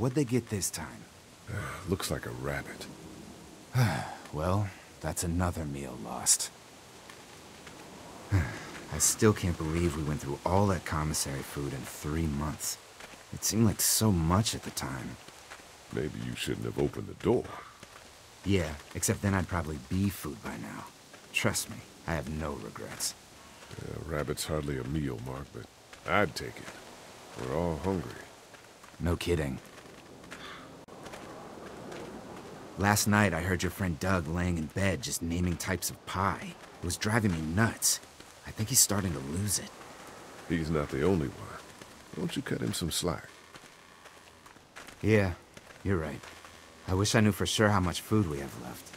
What'd they get this time? Looks like a rabbit. Well, that's another meal lost. I still can't believe we went through all that commissary food in three months. It seemed like so much at the time. Maybe you shouldn't have opened the door. Yeah, except then I'd probably be food by now. Trust me, I have no regrets. Yeah, rabbit's hardly a meal, Mark, but I'd take it. We're all hungry. No kidding. Last night, I heard your friend Doug laying in bed just naming types of pie. It was driving me nuts. I think he's starting to lose it. He's not the only one. Won't you cut him some slack? Yeah, you're right. I wish I knew for sure how much food we have left.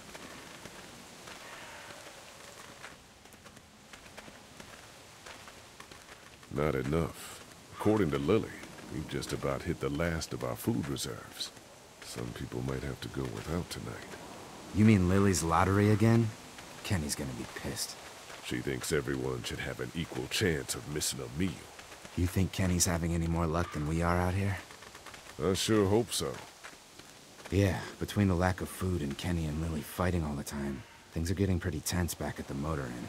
Not enough. According to Lilly, we've just about hit the last of our food reserves. Some people might have to go without tonight. You mean Lilly's lottery again? Kenny's gonna be pissed. She thinks everyone should have an equal chance of missing a meal. You think Kenny's having any more luck than we are out here? I sure hope so. Yeah, between the lack of food and Kenny and Lilly fighting all the time, things are getting pretty tense back at the motor inn.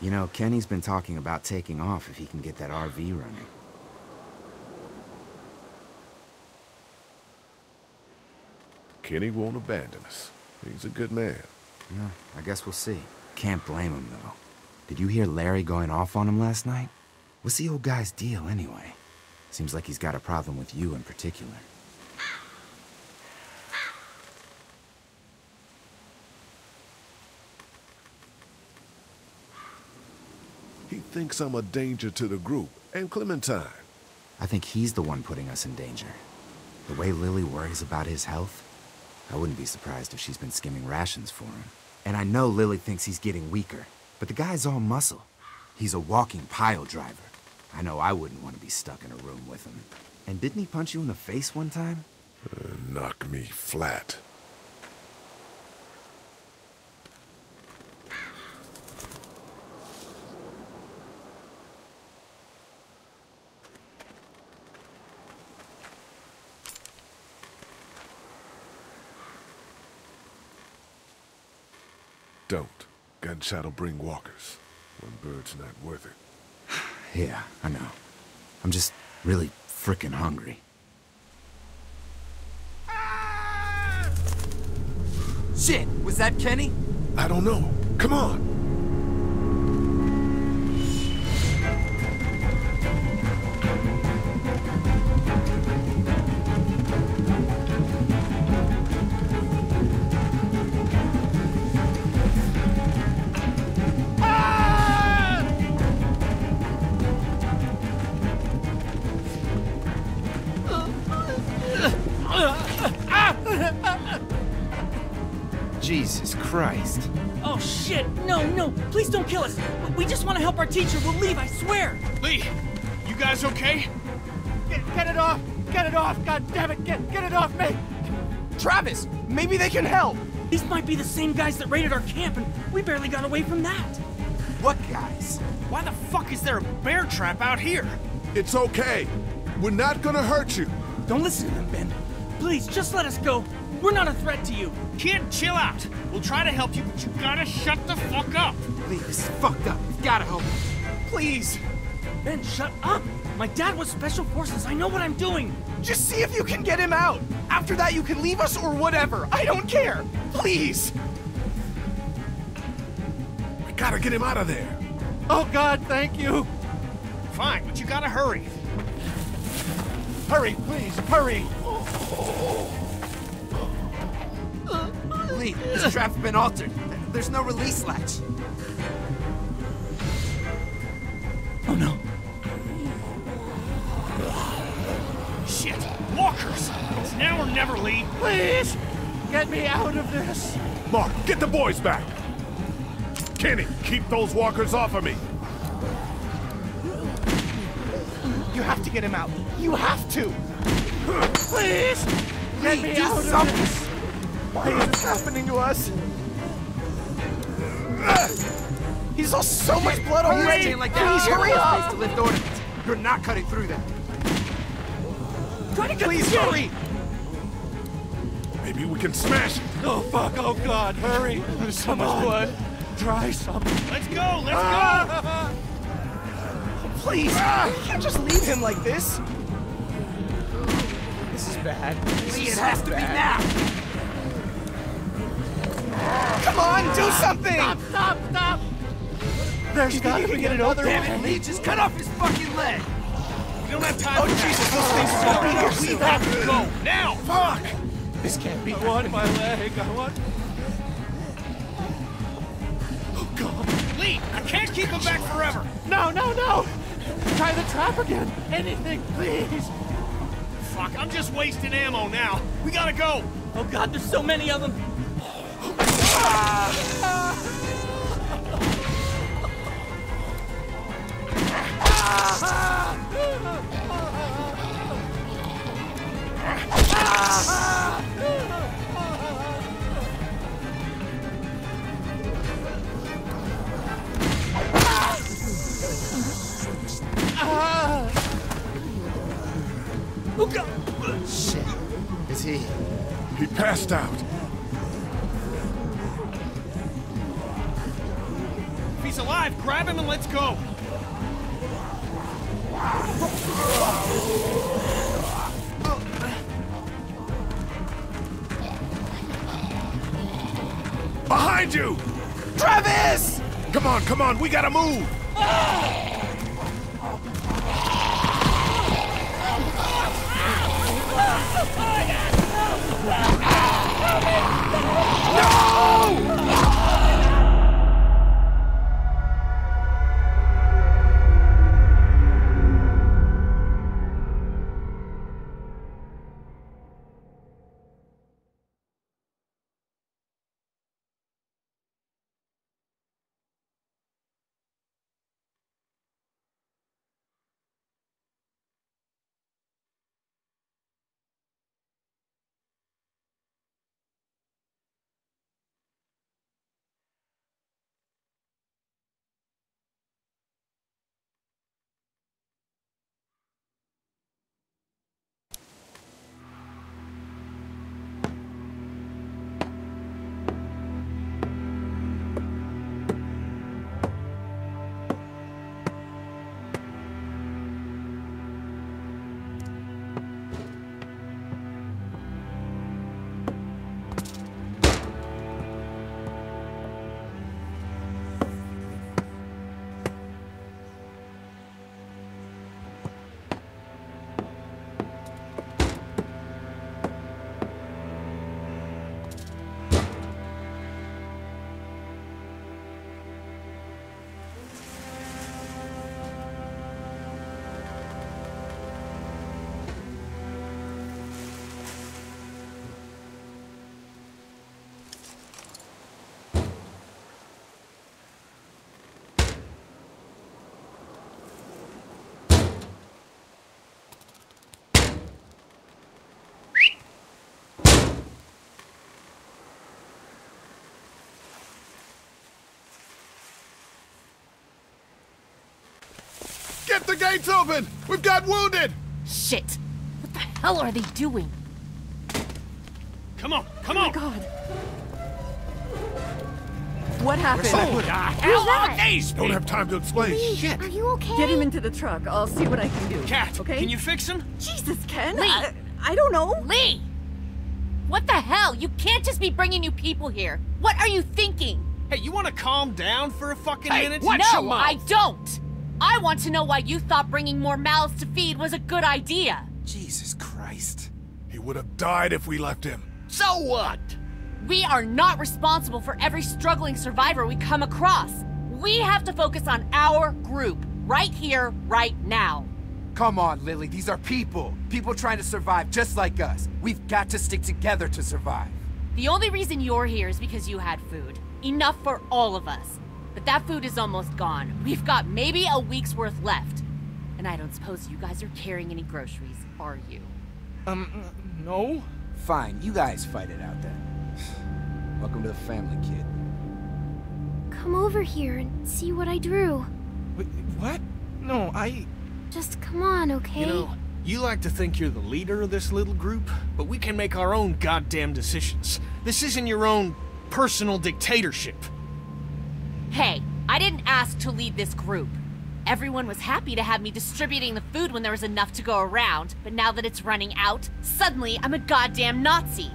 You know, Kenny's been talking about taking off if he can get that RV running. Kenny won't abandon us. He's a good man. Yeah, I guess we'll see. Can't blame him, though. Did you hear Larry going off on him last night? What's the old guy's deal, anyway? Seems like he's got a problem with you in particular. He thinks I'm a danger to the group and Clementine. I think he's the one putting us in danger. The way Lilly worries about his health, I wouldn't be surprised if she's been skimming rations for him. And I know Lilly thinks he's getting weaker, but the guy's all muscle. He's a walking pile driver. I know I wouldn't want to be stuck in a room with him. And didn't he punch you in the face one time? Uh, knock me flat. Don't. Gunshot'll bring walkers. One bird's not worth it. Yeah, I know. I'm just really frickin' hungry. Shit! Was that Kenny? I don't know. Come on! Jesus Christ. Oh shit! No, no! Please don't kill us! We just want to help our teacher. We'll leave, I swear! Lee, you guys okay? Get, get it off! Get it off! God damn it! Get, get it off me! Travis, maybe they can help! These might be the same guys that raided our camp, and we barely got away from that. What guys? Why the fuck is there a bear trap out here? It's okay. We're not gonna hurt you. Don't listen to them, Ben. Please, just let us go. We're not a threat to you. Kid, chill out. We'll try to help you, but you gotta shut the fuck up. Lee, this is fucked up. We've gotta help him. Please! Ben, shut up! My dad was Special Forces. I know what I'm doing. Just see if you can get him out! After that, you can leave us or whatever. I don't care! Please! We gotta get him out of there. Oh God, thank you! Fine, but you gotta hurry. Hurry, please, hurry! Lee, this trap's been altered. There's no release latch. Oh no. Shit, walkers! It's now or never, Lee. Please! Get me out of this! Mark, get the boys back. Kenny, keep those walkers off of me. You have to get him out. You have to! Please! Get Lee, me do out of something. this! Why is this happening to us? He's lost so much blood already! Chain like that, Please hurry up! To lift ordnance. You're not cutting through that. Try to get Please the hurry! Maybe we can smash it. Oh fuck, oh god, hurry! There's so much blood. Try something. Let's go, let's Ah! Please! You can't just leave him like this! This is bad. This Lee, is it so has to be now. On, do something! Stop, stop, stop. There's gotta be another Damn it. Lee, just cut off his fucking leg. We don't have time Oh. Jesus, those things are gonna be here We have to go, now! Fuck! This can't be. I want my leg. I want. Oh God! Lee, I can't keep him back forever! No, no, no! Try the trap again. Anything, please. Fuck, I'm just wasting ammo now. We gotta go! Oh God, there's so many of them. Shit. Is he? He passed out. He's alive, grab him and let's go! Behind you! Travis! Come on, come on, we gotta move! Ah! Get the gates open! We've got wounded! Shit! What the hell are they doing? Come on, come on! Oh my God. What happened? Oh, the hell are these Don't have time to explain. Shit. Are you okay? Get him into the truck. I'll see what I can do. Cat, okay? can you fix him? Jesus, Ken. Lee. I, I don't know. Lee! What the hell? You can't just be bringing new people here. What are you thinking? Hey, you wanna calm down for a fucking Hey, minute? what? no, your mouth. I don't. I want to know why you thought bringing more mouths to feed was a good idea. Jesus Christ. He would have died if we left him. So what? We are not responsible for every struggling survivor we come across. We have to focus on our group, right here, right now. Come on, Lilly. These are people. People trying to survive just like us. We've got to stick together to survive. The only reason you're here is because you had food. Enough for all of us. But that food is almost gone. We've got maybe a week's worth left. And I don't suppose you guys are carrying any groceries, are you? Um, no? Fine, you guys fight it out then. Welcome to the family, kid. Come over here and see what I drew. Wait, what? No, I. Just come on, okay? You know, You like to think you're the leader of this little group, but we can make our own goddamn decisions. This isn't your own personal dictatorship. Hey, I didn't ask to lead this group. Everyone was happy to have me distributing the food when there was enough to go around, but now that it's running out, suddenly I'm a goddamn Nazi.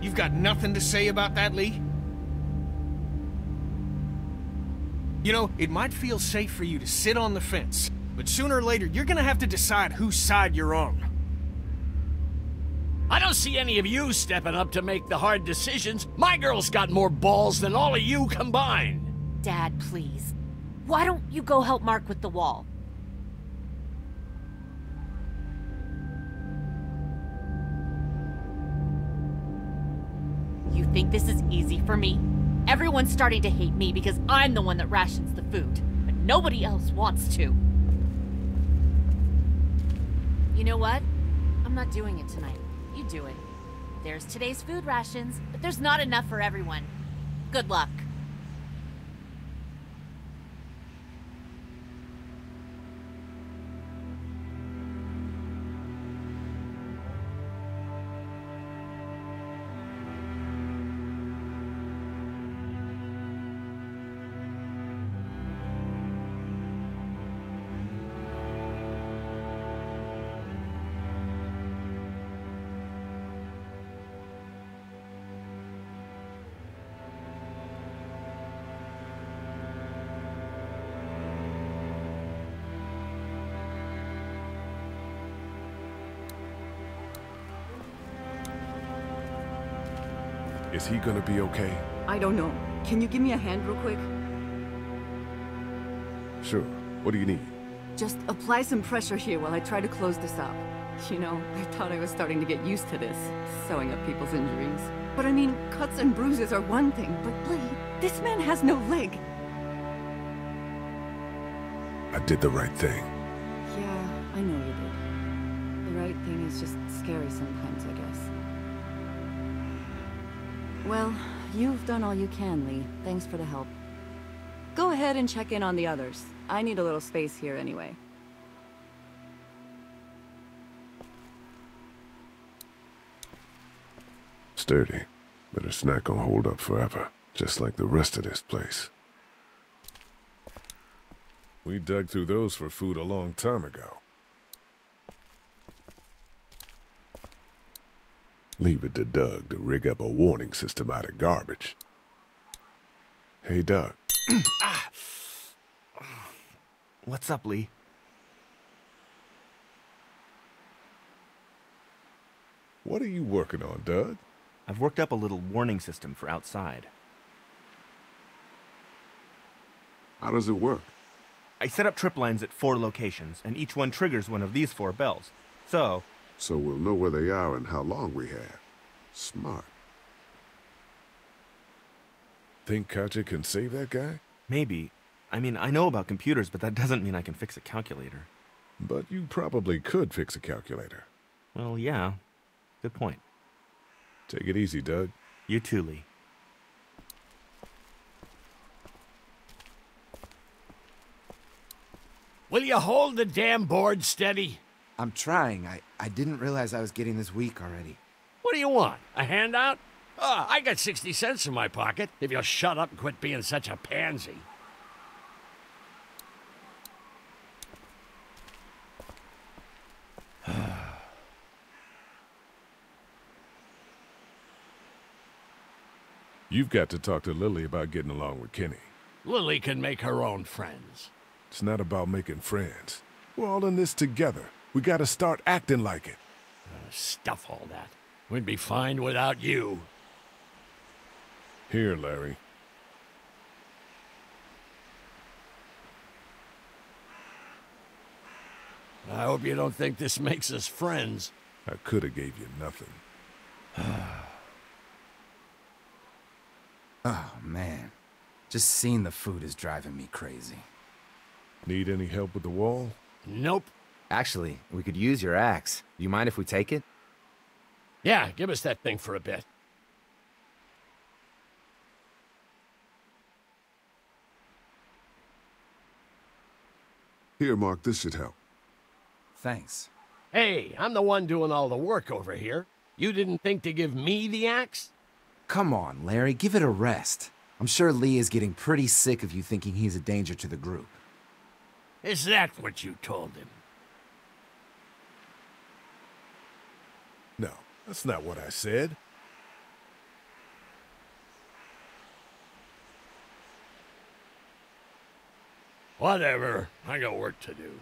You've got nothing to say about that, Lee? You know, it might feel safe for you to sit on the fence, but sooner or later you're gonna have to decide whose side you're on. I don't see any of you stepping up to make the hard decisions. My girl's got more balls than all of you combined. Dad, please. Why don't you go help Mark with the wall? You think this is easy for me? Everyone's starting to hate me because I'm the one that rations the food, but nobody else wants to. You know what? I'm not doing it tonight. You do it. There's today's food rations, but there's not enough for everyone. Good luck. Is he gonna be okay? I don't know. Can you give me a hand real quick? Sure. What do you need? Just apply some pressure here while I try to close this up. You know, I thought I was starting to get used to this, sewing up people's injuries. But I mean, cuts and bruises are one thing, but Lee, this man has no leg. I did the right thing. Yeah, I know you did. The right thing is just scary sometimes, I guess. Well, you've done all you can, Lee. Thanks for the help. Go ahead and check in on the others. I need a little space here anyway. Sturdy, but it's not gonna hold up forever, just like the rest of this place. We dug through those for food a long time ago. Leave it to Doug to rig up a warning system out of garbage. Hey, Doug. Ah. What's up, Lee? What are you working on, Doug? I've worked up a little warning system for outside. How does it work? I set up trip lines at four locations, and each one triggers one of these four bells. So, So we'll know where they are and how long we have. Smart. Think Katjaa can save that guy? maybe. I mean, I know about computers, but that doesn't mean I can fix a calculator. But you probably could fix a calculator. Well, yeah. Good point. Take it easy, Doug. You too, Lee. Will you hold the damn board steady? I'm trying. I, I didn't realize I was getting this weak already. What do you want? A handout? Oh, I got 60 cents in my pocket if you'll shut up and quit being such a pansy. You've got to talk to Lilly about getting along with Kenny. Lilly can make her own friends. It's not about making friends. We're all in this together. We gotta start acting like it. Uh, stuff all that. We'd be fine without you. Here, Larry. I hope you don't think this makes us friends. I could have gave you nothing. Oh, man. Just seeing the food is driving me crazy. Need any help with the wall? Nope. Actually, we could use your axe. Do you mind if we take it? Yeah, give us that thing for a bit. Here, Mark, this should help. Thanks. Hey, I'm the one doing all the work over here. You didn't think to give me the axe? Come on, Larry, give it a rest. I'm sure Lee is getting pretty sick of you thinking he's a danger to the group. Is that what you told him? No, that's not what I said. Whatever. I got work to do.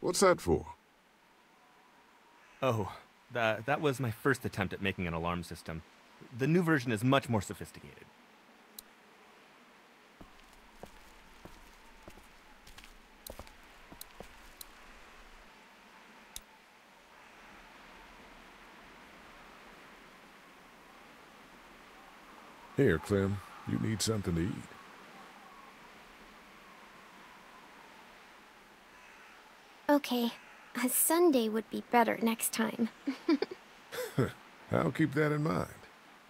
What's that for? Oh, that, that was my first attempt at making an alarm system. The new version is much more sophisticated. Here, Clem. You need something to eat. Okay, a sundae would be better next time. I'll keep that in mind.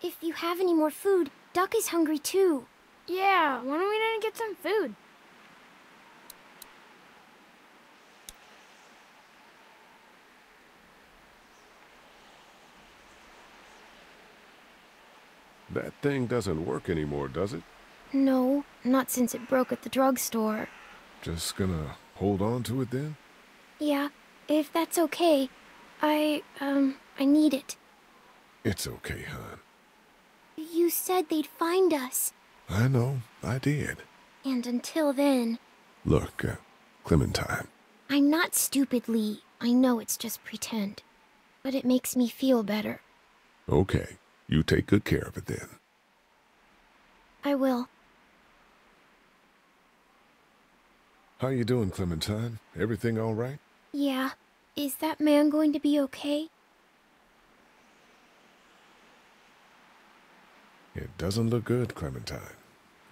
if you have any more food, Duck is hungry too. Yeah, why don't we go get some food? That thing doesn't work anymore, does it? No, not since it broke at the drugstore. Just gonna hold on to it then? Yeah, if that's okay. I, um, I need it. It's okay, hon. You said they'd find us. I know, I did. And until then, Look, uh, Clementine, I'm not stupid, Lee. I know it's just pretend. But it makes me feel better. okay, you take good care of it then. I will. How you doing, Clementine? Everything all right? Yeah. Is that man going to be okay? It doesn't look good, Clementine.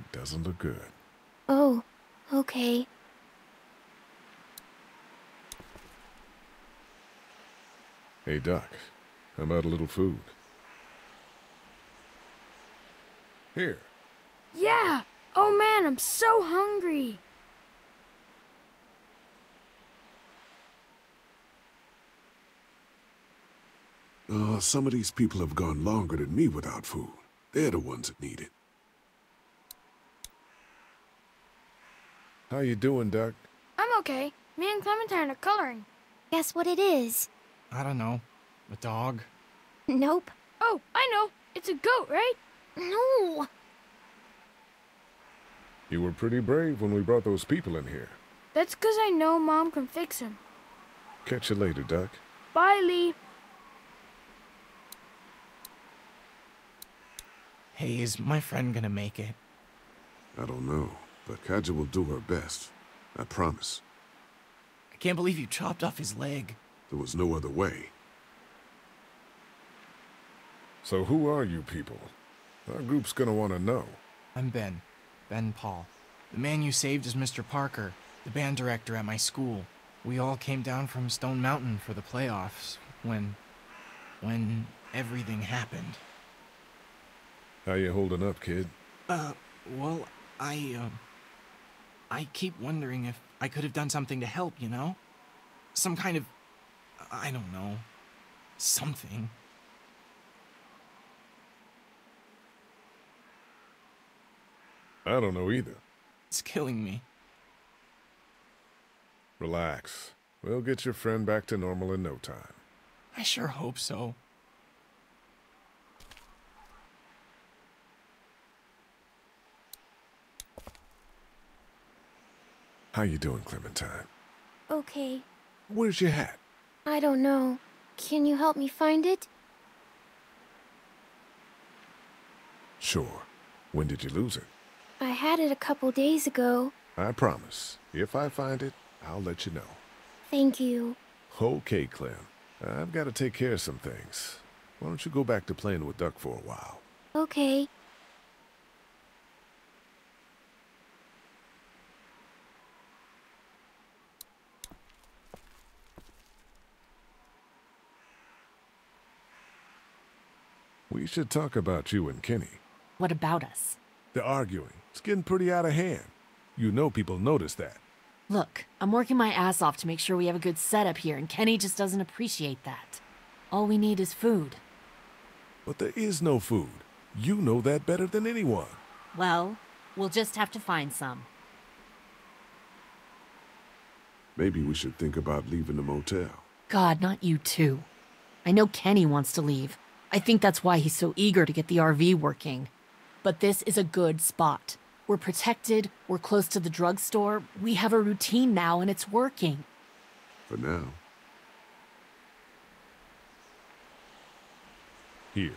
It doesn't look good. Oh, okay. Hey, Doc, how about a little food? Here, Yeah! Oh man, I'm so hungry! Uh, some of these people have gone longer than me without food. They're the ones that need it. How you doing, Doc? I'm okay. Me and Clementine are coloring. Guess what it is? I don't know. A dog? Nope. Oh, I know. It's a goat, right? No. You were pretty brave when we brought those people in here. That's 'cause I know Mom can fix him. Catch you later, Doc. Bye, Lee. Hey, is my friend gonna make it? I don't know, but Katjaa will do her best. I promise. I can't believe you chopped off his leg. There was no other way. So who are you people? Our group's gonna want to know. I'm Ben. Ben Paul. The man you saved is Mr. Parker, the band director at my school. We all came down from Stone Mountain for the playoffs when. when everything happened. How you holding up, kid? Uh, well, I, uh. I keep wondering if I could have done something to help, you know? Some kind of. I don't know. Something. I don't know either. It's killing me. Relax. We'll get your friend back to normal in no time. I sure hope so. How you doing, Clementine? Okay. Where's your hat? I don't know. Can you help me find it? Sure. When did you lose it? I had it a couple days ago. I promise. If I find it, I'll let you know. Thank you. Okay, Clem. I've got to take care of some things. Why don't you go back to playing with Duck for a while? Okay. We should talk about you and Kenny. What about us? The arguing. It's getting pretty out of hand. You know people notice that. Look, I'm working my ass off to make sure we have a good setup here, and Kenny just doesn't appreciate that. All we need is food. But there is no food. You know that better than anyone. Well, we'll just have to find some. Maybe we should think about leaving the motel. God, not you too. I know Kenny wants to leave. I think that's why he's so eager to get the RV working. But this is a good spot. We're protected, we're close to the drugstore, we have a routine now, and it's working. For now. Here.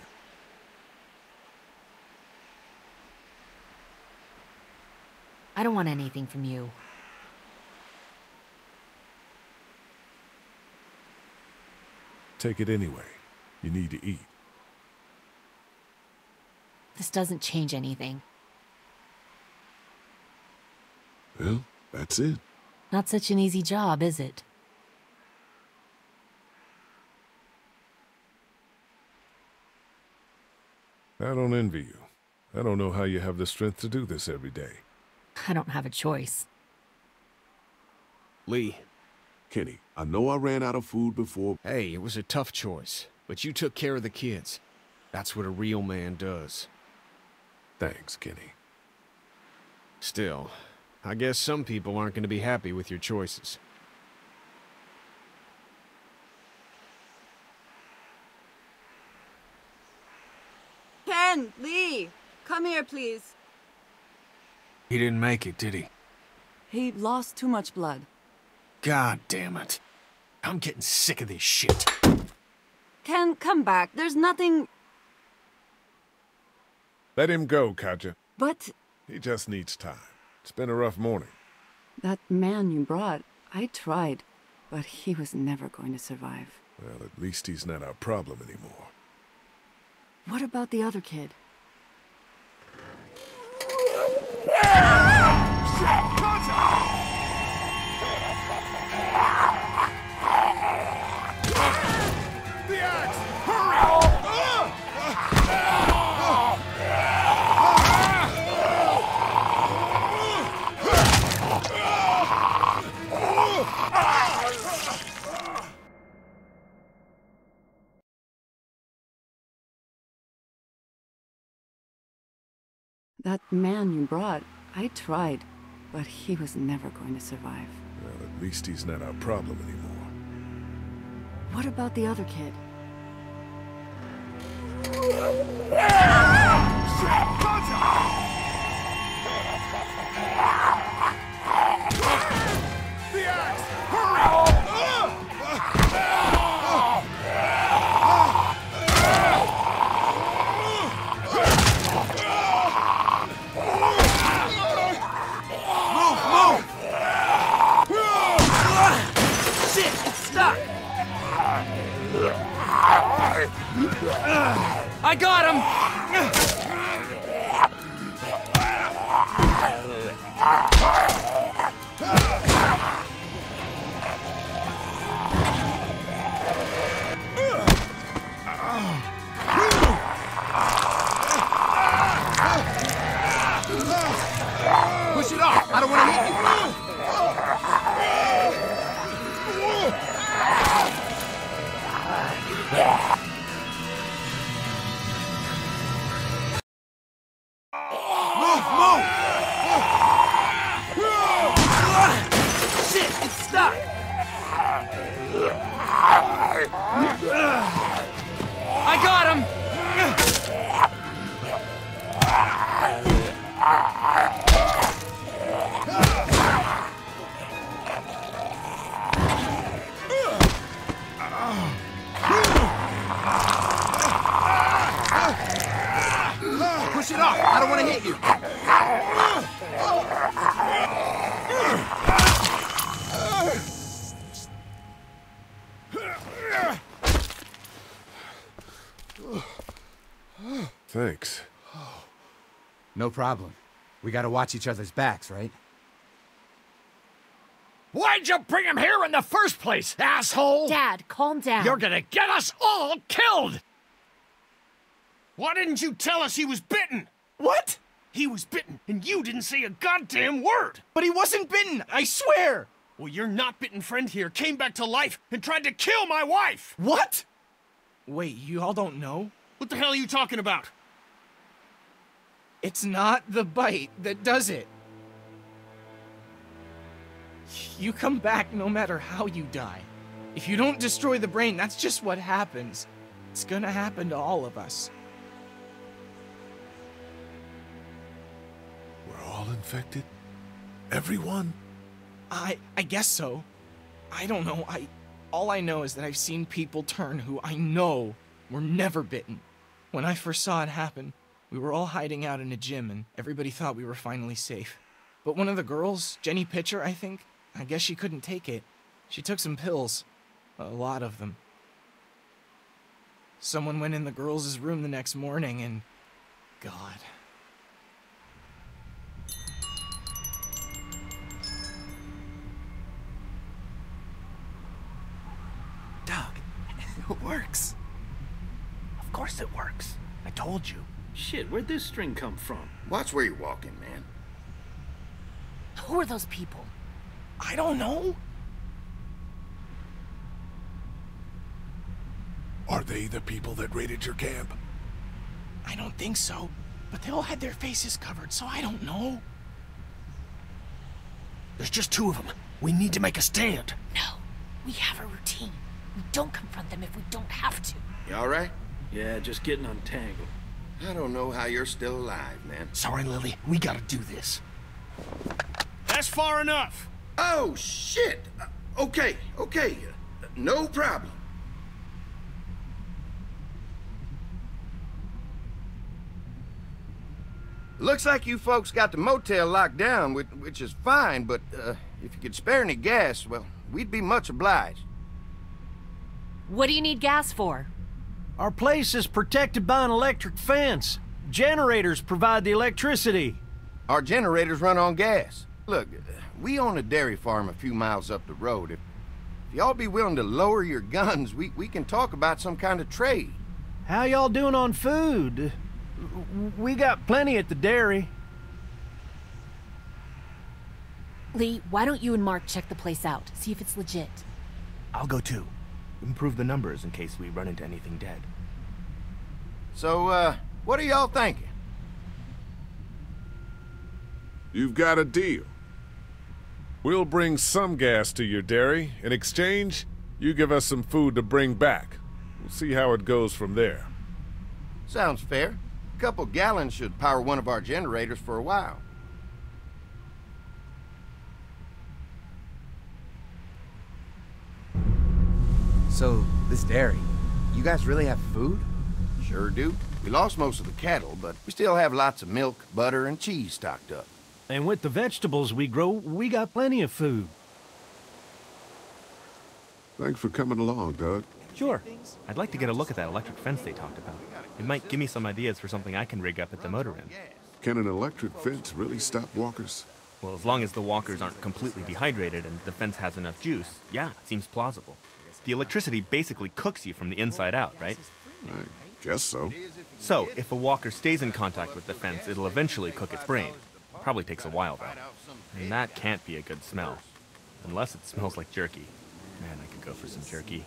I don't want anything from you. Take it anyway. You need to eat. This doesn't change anything. Well, that's it. Not such an easy job, is it? I don't envy you. I don't know how you have the strength to do this every day. I don't have a choice. Lee. Kenny, I know I ran out of food before. Hey, it was a tough choice, but you took care of the kids. That's what a real man does. Thanks, Kenny. Still, I guess some people aren't going to be happy with your choices. Ken, Lee, come here, please. He didn't make it, did he? He lost too much blood. God damn it. I'm getting sick of this shit. Ken, come back. There's nothing... Let him go, Katjaa. But... He just needs time. It's been a rough morning. That man you brought, I tried, but he was never going to survive. Well, at least he's not our problem anymore. What about the other kid? That man you brought, I tried, but he was never going to survive. Well, at least he's not our problem anymore. What about the other kid? Problem. We gotta watch each other's backs, right? Why'd you bring him here in the first place, asshole? Dad, calm down. You're gonna get us all killed! Why didn't you tell us he was bitten? What? He was bitten, and you didn't say a goddamn word! But he wasn't bitten, I swear! Well, your not bitten friend here came back to life and tried to kill my wife! What? Wait, you all don't know? What the hell are you talking about? It's not the bite that does it. You come back no matter how you die. If you don't destroy the brain, that's just what happens. It's gonna happen to all of us. We're all infected? Everyone? I I guess so. I don't know. I all I know is that I've seen people turn who I know were never bitten. When I first saw it happen, we were all hiding out in a gym and everybody thought we were finally safe. But one of the girls, Jenny Pitcher, I think, I guess she couldn't take it. She took some pills. A lot of them. Someone went in the girls' room the next morning and. God. Doug, it works. Of course it works. I told you. Shit, where'd this string come from? Watch where you're walking, man. Who are those people? I don't know. Are they the people that raided your camp? I don't think so. But they all had their faces covered, so I don't know. There's just two of them. We need to make a stand. No, we have a routine. We don't confront them if we don't have to. You alright? Yeah, just getting untangled. I don't know how you're still alive, man. Sorry, Lilly. We gotta do this. That's far enough. Oh, shit. Uh, okay, okay. Uh, no problem. Looks like you folks got the motel locked down, which, which is fine, but uh, if you could spare any gas, well, we'd be much obliged. What do you need gas for? Our place is protected by an electric fence. Generators provide the electricity. Our generators run on gas. Look, we own a dairy farm a few miles up the road. If, if y'all be willing to lower your guns, we, we can talk about some kind of trade. How y'all doing on food? We got plenty at the dairy. Lee, why don't you and Mark check the place out? See if it's legit. I'll go too. Improve the numbers in case we run into anything dead. So, uh, what are y'all thinking? You've got a deal. We'll bring some gas to your dairy. In exchange, you give us some food to bring back. We'll see how it goes from there. Sounds fair. A couple gallons should power one of our generators for a while. So, this dairy, you guys really have food? Sure do. We lost most of the cattle, but we still have lots of milk, butter, and cheese stocked up. And with the vegetables we grow, we got plenty of food. Thanks for coming along, Doug. Sure. I'd like to get a look at that electric fence they talked about. It might give me some ideas for something I can rig up at the motor inn. Can an electric fence really stop walkers? Well, as long as the walkers aren't completely dehydrated and the fence has enough juice, yeah, it seems plausible. The electricity basically cooks you from the inside out, right? I guess so. So, if a walker stays in contact with the fence, it'll eventually cook its brain. Probably takes a while, though. And that can't be a good smell. Unless it smells like jerky. Man, I could go for some jerky.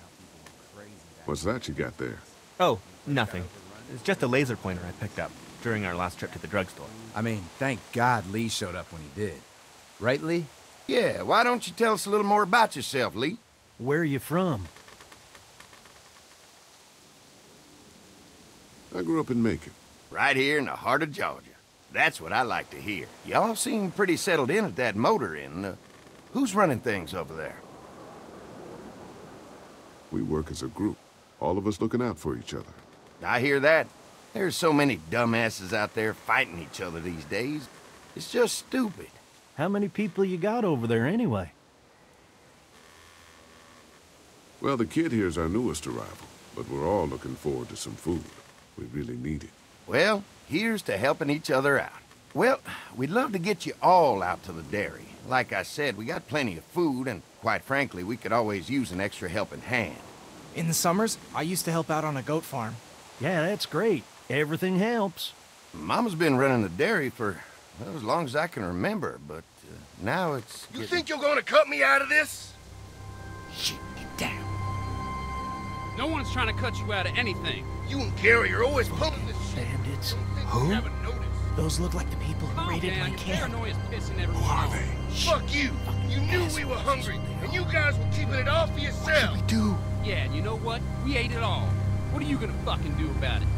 What's that you got there? Oh, nothing. It's just a laser pointer I picked up during our last trip to the drugstore. I mean, thank God Lee showed up when he did. Right, Lee? Yeah, why don't you tell us a little more about yourself, Lee? Where are you from? I grew up in Macon. Right here in the heart of Georgia. That's what I like to hear. Y'all seem pretty settled in at that motor inn. Uh, who's running things over there? We work as a group, all of us looking out for each other. I hear that. There's so many dumbasses out there fighting each other these days. It's just stupid. How many people you got over there anyway? Well, the kid here's our newest arrival, but we're all looking forward to some food. We really need it. Well, here's to helping each other out. Well, we'd love to get you all out to the dairy. Like I said, we got plenty of food, and quite frankly, we could always use an extra helping hand. In the summers, I used to help out on a goat farm. Yeah, that's great. Everything helps. Mama's been running the dairy for well, as long as I can remember, but uh, now it's. You getting- think you're gonna cut me out of this? No one's trying to cut you out of anything. You and Gary are always pulling this shit. Bandits? Who? Haven't noticed. Those look like the people who Calm raided down. my camp. Who are they? Fuck you. You knew we were hungry, and you guys were keeping it all for yourself. We do? Yeah, and you know what? We ate it all. What are you gonna fucking do about it?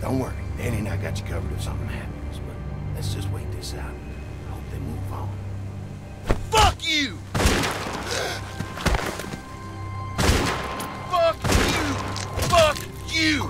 Don't worry, Danny and I got you covered if something happens. But let's just wait this out. I Hope they move on. Fuck you! You!